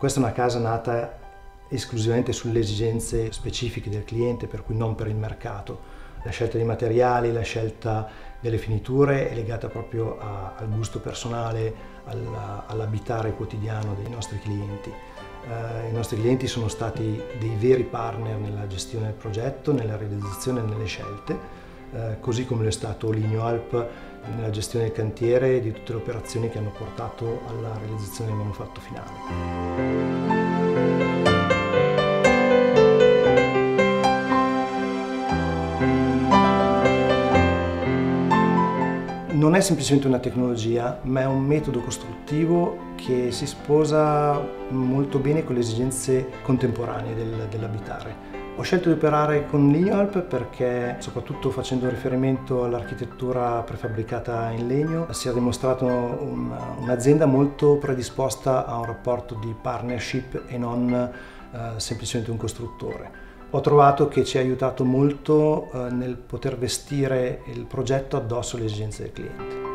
Questa è una casa nata esclusivamente sulle esigenze specifiche del cliente, per cui non per il mercato. La scelta dei materiali, la scelta delle finiture è legata proprio a, al gusto personale, all'abitare quotidiano dei nostri clienti. Eh, I nostri clienti sono stati dei veri partner nella gestione del progetto, nella realizzazione e nelle scelte, eh, così come lo è stato Ligno Alp nella gestione del cantiere e di tutte le operazioni che hanno portato alla realizzazione del manufatto finale. Non è semplicemente una tecnologia, ma è un metodo costruttivo che si sposa molto bene con le esigenze contemporanee del, dell'abitare. Ho scelto di operare con Lignolp perché, soprattutto facendo riferimento all'architettura prefabbricata in legno, si è dimostrato un'azienda molto predisposta a un rapporto di partnership e non eh, semplicemente un costruttore. Ho trovato che ci ha aiutato molto eh, nel poter vestire il progetto addosso alle esigenze del cliente.